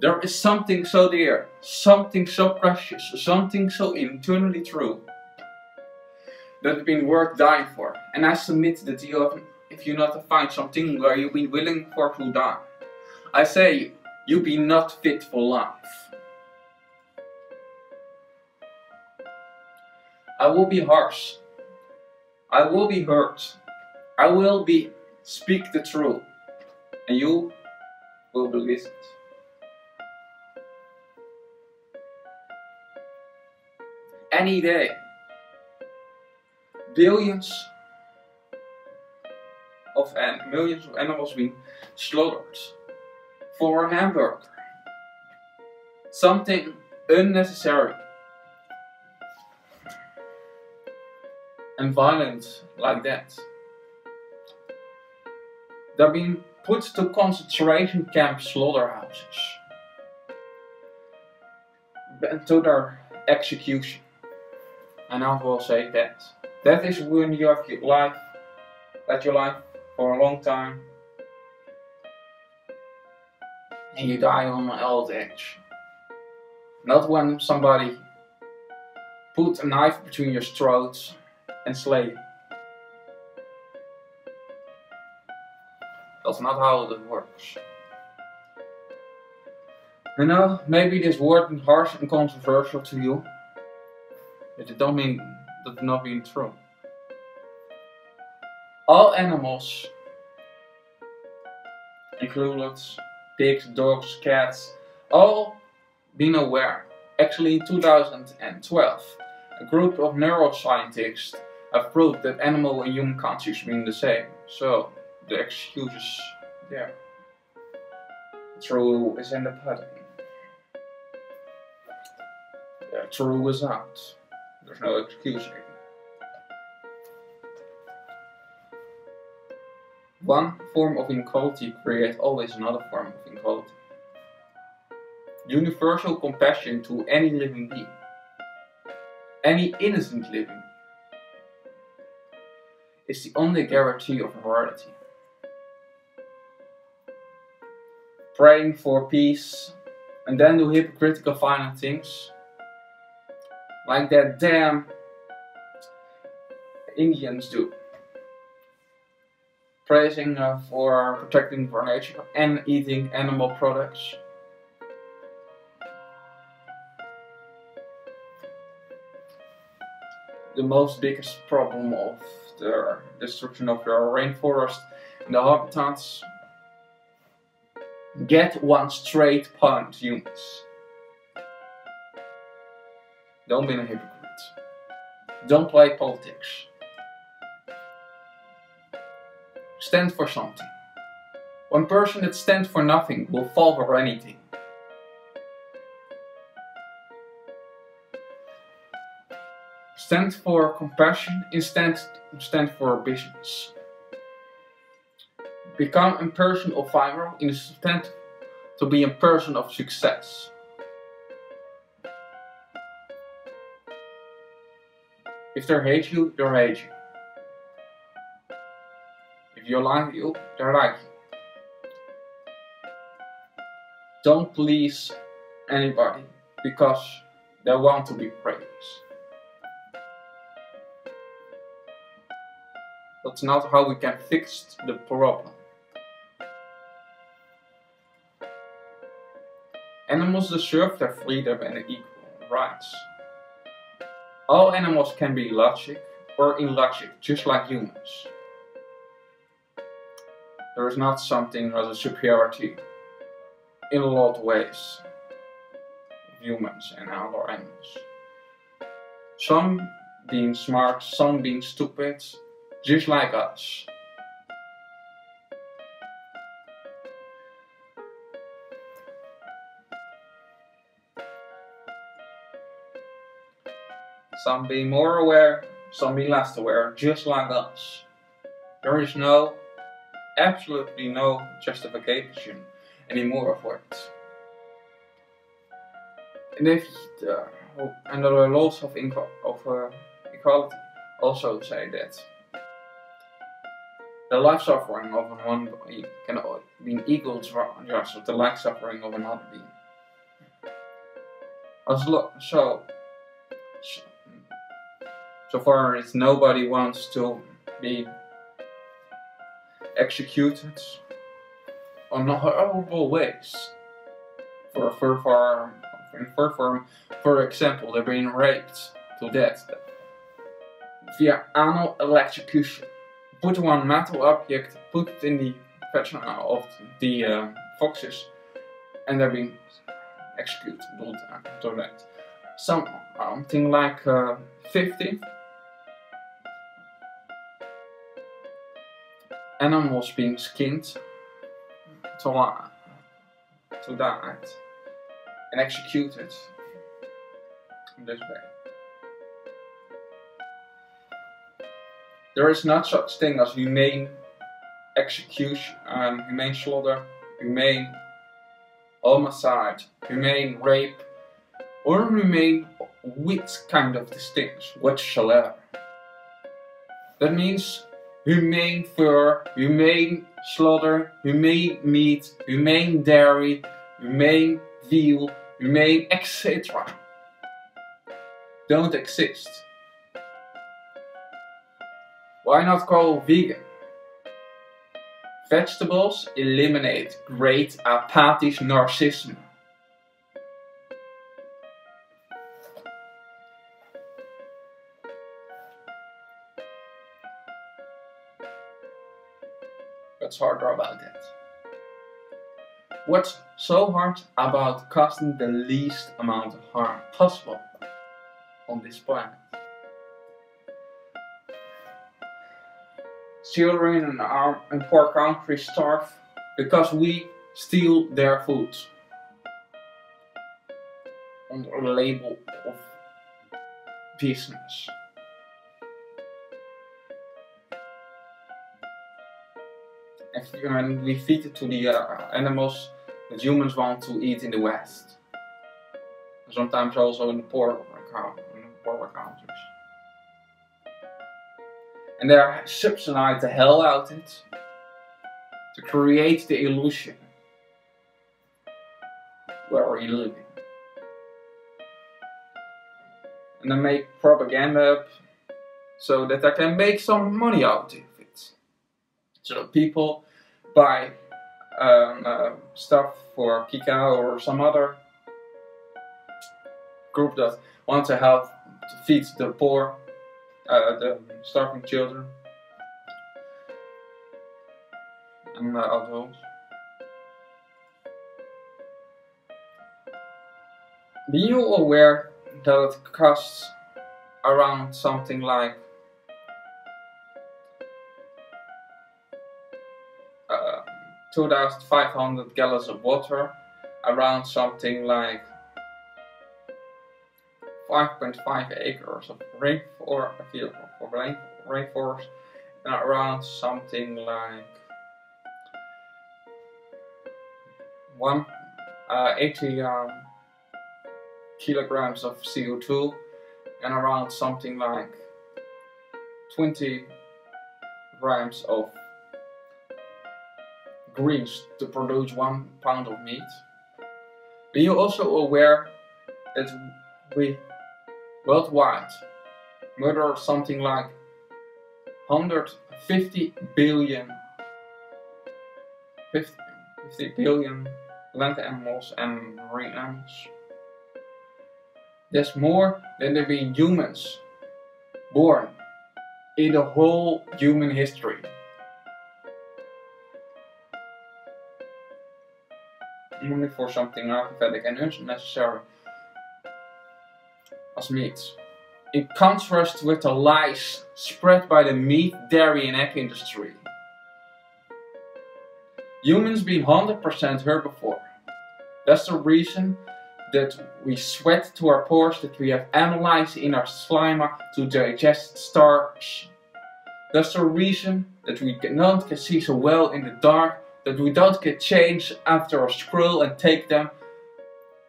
There is something so dear, something so precious, something so internally true that it's been worth dying for. And I submit that you have, if you not to find something where you be willing for to die, I say you be not fit for life. I will be harsh. I will be hurt. I will be speak the truth, and you will be listened. Any day, billions of and millions of animals being slaughtered for a hamburger. Something unnecessary and violent like that. They're being put to concentration camp slaughterhouses and to their execution. And I will say that. That is when you have your life, that your life for a long time, and you die on an old age. Not when somebody put a knife between your throats and slay you. That's not how it works. You know, maybe this word is harsh and controversial to you, it don't mean that not being true. All animals, including pigs, dogs, cats, all being aware. Actually, in 2012, a group of neuroscientists have proved that animal and human consciousness mean the same. So, the excuse is there. True is in the pudding. Yeah, true is out. There's no excusing. One form of inequality creates always another form of inequality. Universal compassion to any living being, any innocent living, is the only guarantee of morality. Praying for peace and then do hypocritical final things like that damn Indians do. Praising uh, for protecting our nature and eating animal products. The most biggest problem of the destruction of our rainforest and the habitats. Get one straight point, humans. Don't be a hypocrite. Don't play politics. Stand for something. One person that stands for nothing will fall for anything. Stand for compassion instead stand for business. Become a person of value instead to be a person of success. If they hate you, they hate you. If you like you, they like you. Don't please anybody because they want to be praised. That's not how we can fix the problem. Animals deserve their freedom and equal rights. All animals can be logic or illogic, just like humans. There is not something as a superiority in a lot of ways humans and other animals. Some being smart, some being stupid, just like us. Some be more aware, some be less aware, just like us. There is no, absolutely no justification anymore for it. And if uh, and the laws of, of uh, equality also say that the life suffering of one being can be equal to just the life suffering of another being. As so, so far as nobody wants to be executed on horrible ways. For for for for for for example, they're being raped to death via anal electrocution. Put one metal object, put it in the vagina of the uh, foxes, and they're being executed to that. Something like uh, 50 animals being skinned to, uh, to that and executed in this way. There is not such thing as humane execution, um, humane slaughter, humane homicide, humane rape, or humane which kind of things whatsoever. That means humane fur, humane slaughter, humane meat, humane dairy, humane veal, humane etc. don't exist. Why not call vegan? Vegetables eliminate great apathic narcissism. What's harder about that? What's so hard about causing the least amount of harm possible on this planet? Children in, our, in poor countries starve because we steal their food under the label of business. And we feed it to the uh, animals that humans want to eat in the West. Sometimes also in the poor, in poorer countries and they're subsidized the hell out of it to create the illusion where we living. And they make propaganda up so that they can make some money out of it. So people buy um, uh, stuff for Kika or some other group that want to help to feed the poor uh, the starving children and uh, adults. Be you aware that it costs around something like 2,500 gallons of water, around something like 5.5 acres of rainforest, for rain, rainforest and around something like one uh, 80 um, kilograms of CO2 and around something like 20 grams of greens to produce one pound of meat. Are you also aware that we worldwide murder something like 150 billion 50, 50 billion land animals and marine animals. That's more than there been humans born in the whole human history. Only for something apathetic and unnecessary as meat. In contrast with the lies spread by the meat, dairy and egg industry. Humans been 100% herbivore. That's the reason that we sweat to our pores, that we have amylase in our saliva to digest starch. That's the reason that we don't can see so well in the dark, that we don't get changed after a scroll and take them,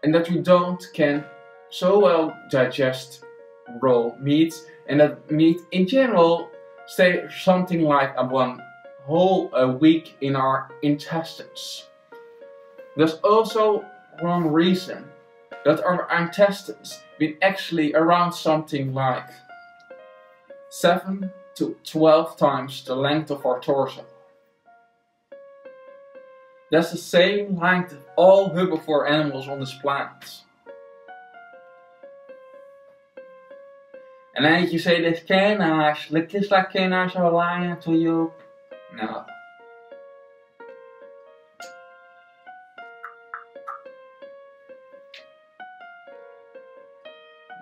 and that we don't can so well digest raw meat and that meat in general stay something like a one whole a week in our intestines. There's also one reason that our intestines been actually around something like 7 to 12 times the length of our torso. That's the same length of all herbivore animals on this planet. En you say dit kennaars, het is like kennaars are lying to you. No.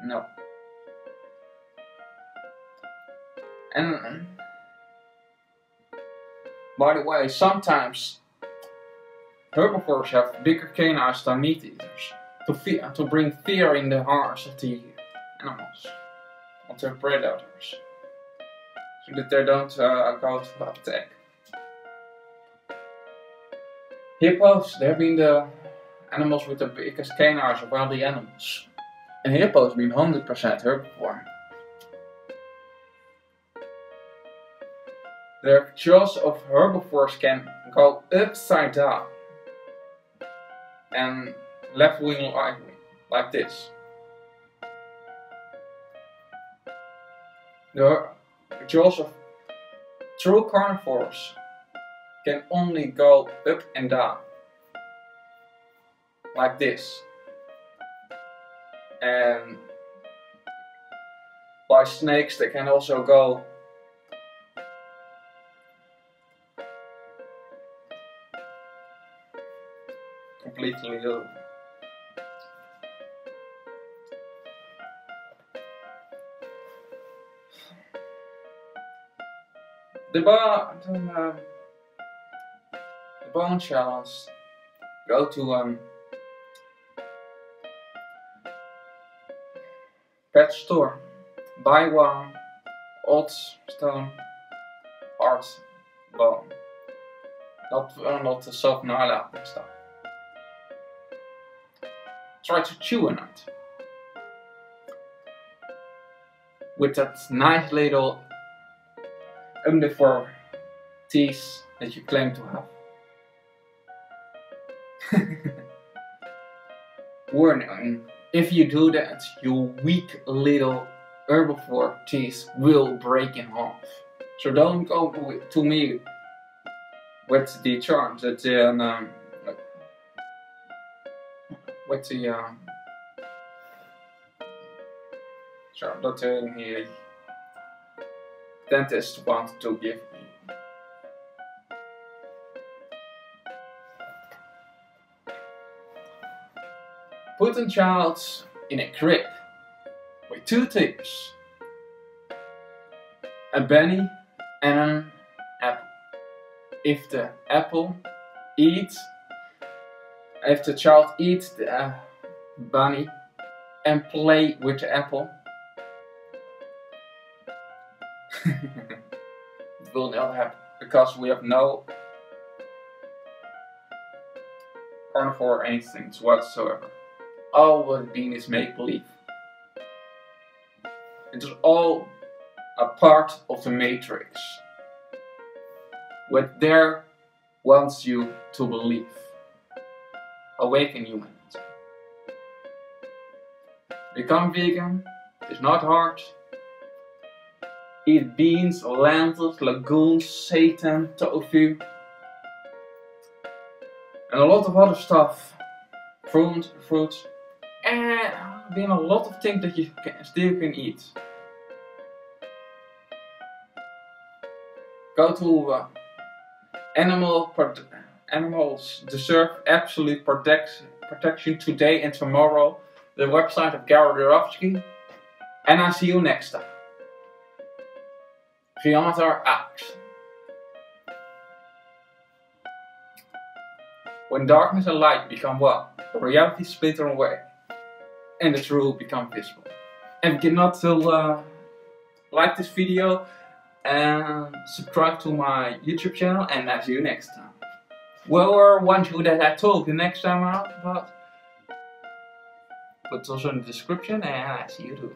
No. And um, by the way, sometimes herbivores have bigger canines than meat eaters to, to bring fear in the hearts of the animals, of their predators, so that they don't uh, go to attack. Hippos, they've been the animals with the biggest canines of all the animals. And hippos mean 100% herbivore. The jaws of herbivores can go upside down and left wing wing, like this. The jaws of true carnivores can only go up and down, like this. And by snakes they can also go completely over. The bar, the, uh, the challenge. Go to um, pet store. Buy one old stone art bone. Not, uh, not the soft nala stuff. Try to chew on it. With that nice little underfour teeth that you claim to have. Warning, if you do that, your weak little herbivore teeth will break in half. So don't go to me with the charms that um, with the um, charm that the dentist wants to give me. Put a child in a crib with two things. A bunny and an apple. If the apple eats, if the child eats the uh, bunny and play with the apple, it will not happen because we have no carnivore instincts whatsoever. All what being is make believe. It is all a part of the matrix. What there wants you to believe. Awaken humanity. Become vegan. It's not hard. Eat beans, lentils, legumes, seitan, tofu. And a lot of other stuff. Fruit, fruits. And been a lot of things that you can, still can eat. Go to uh, animal animals deserve absolute protect protection today and tomorrow. The website of Gary Yourofsky. And I see you next time. Geometer out. When darkness and light become one, reality split away, and the truth become visible. And forget not to uh, like this video and subscribe to my YouTube channel, and I'll see you next time. Well, or one you that I told you next time out, but put also in the description, and I see you too.